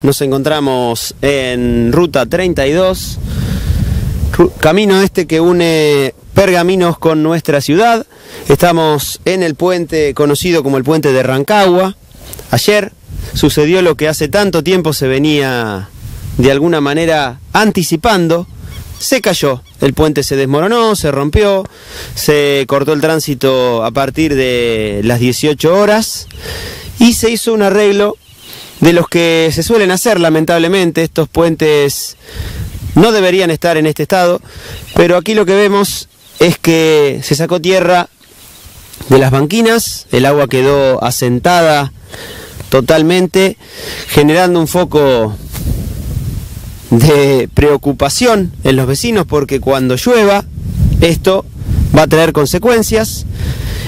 Nos encontramos en ruta 32, camino este que une Pergaminos con nuestra ciudad. Estamos en el puente conocido como el puente de Rancagua. Ayer sucedió lo que hace tanto tiempo se venía de alguna manera anticipando. Se cayó, el puente se desmoronó, se rompió, se cortó el tránsito a partir de las 18 horas y se hizo un arreglo de los que se suelen hacer lamentablemente. Estos puentes no deberían estar en este estado, pero aquí lo que vemos es que se sacó tierra de las banquinas, el agua quedó asentada totalmente, generando un foco de preocupación en los vecinos porque cuando llueva esto va a traer consecuencias.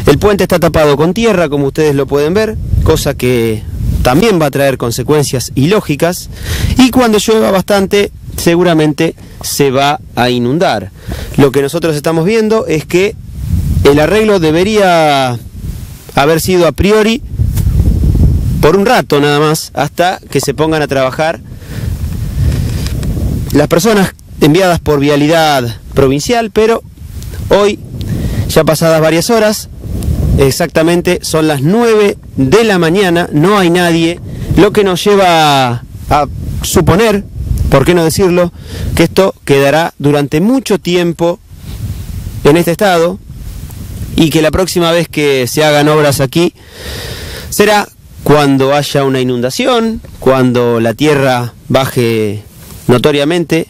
El puente está tapado con tierra, como ustedes lo pueden ver, cosa que también va a traer consecuencias ilógicas y cuando llueva bastante seguramente se va a inundar. Lo que nosotros estamos viendo es que el arreglo debería haber sido a priori por un rato nada más hasta que se pongan a trabajar las personas enviadas por vialidad provincial, pero hoy, ya pasadas varias horas, exactamente. Son las 9 de la mañana, no hay nadie, lo que nos lleva a suponer, por qué no decirlo, que esto quedará durante mucho tiempo en este estado y que la próxima vez que se hagan obras aquí será cuando haya una inundación, cuando la tierra baje notoriamente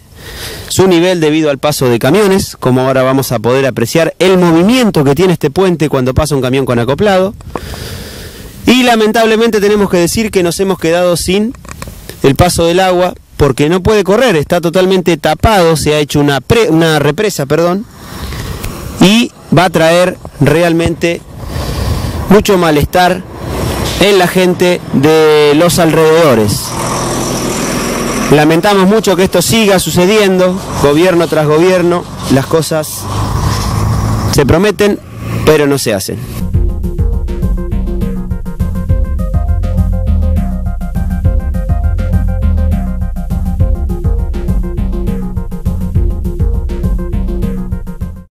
su nivel debido al paso de camiones, como ahora vamos a poder apreciar el movimiento que tiene este puente cuando pasa un camión con acoplado. Y lamentablemente tenemos que decir que nos hemos quedado sin el paso del agua porque no puede correr, está totalmente tapado, se ha hecho una, una represa, perdón, y va a traer realmente mucho malestar en la gente de los alrededores. Lamentamos mucho que esto siga sucediendo, gobierno tras gobierno, las cosas se prometen, pero no se hacen.